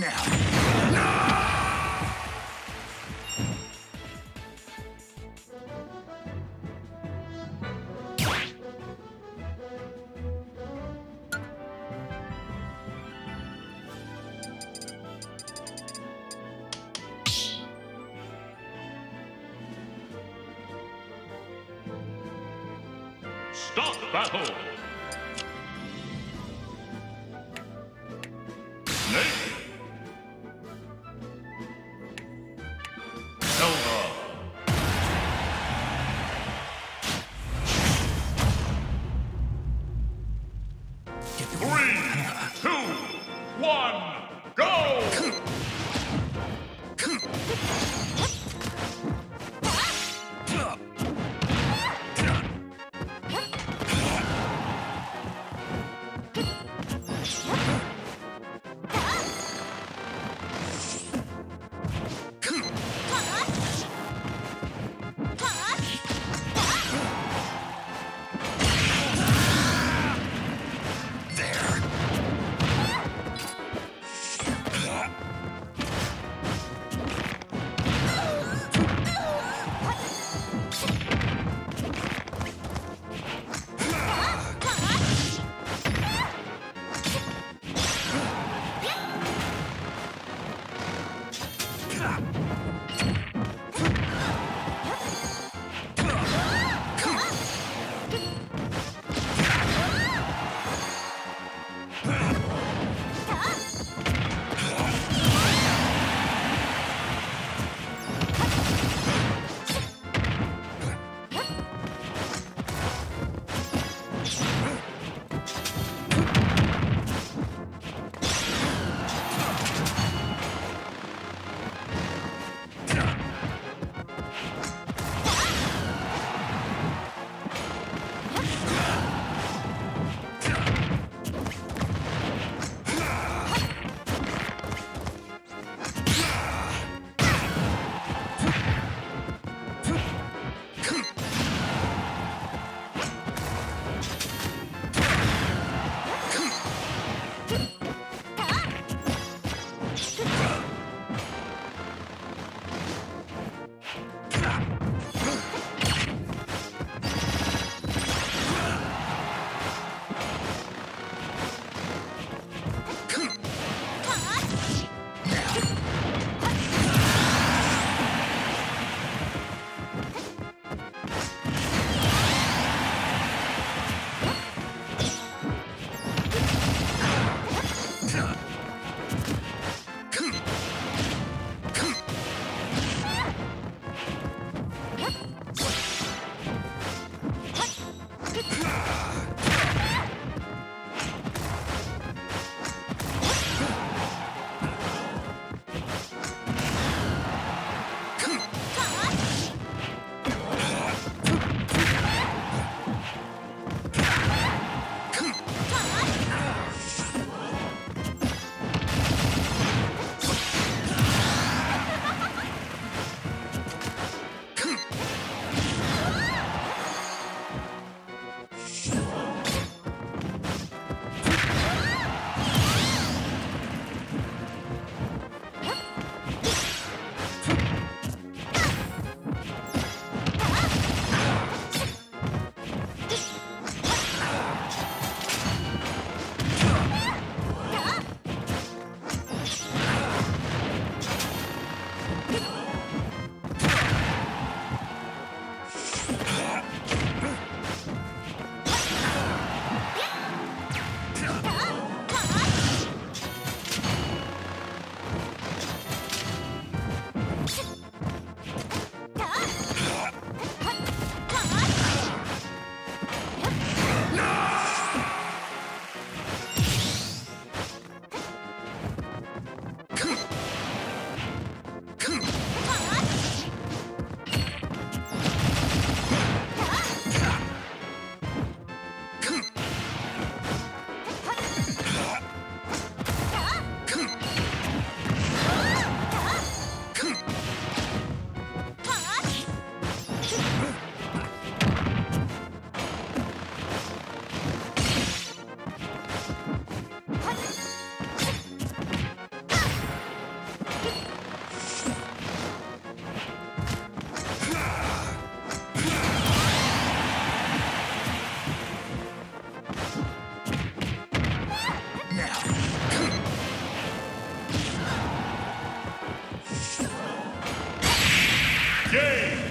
now. Stop battle! Snake! Yeah. Engage!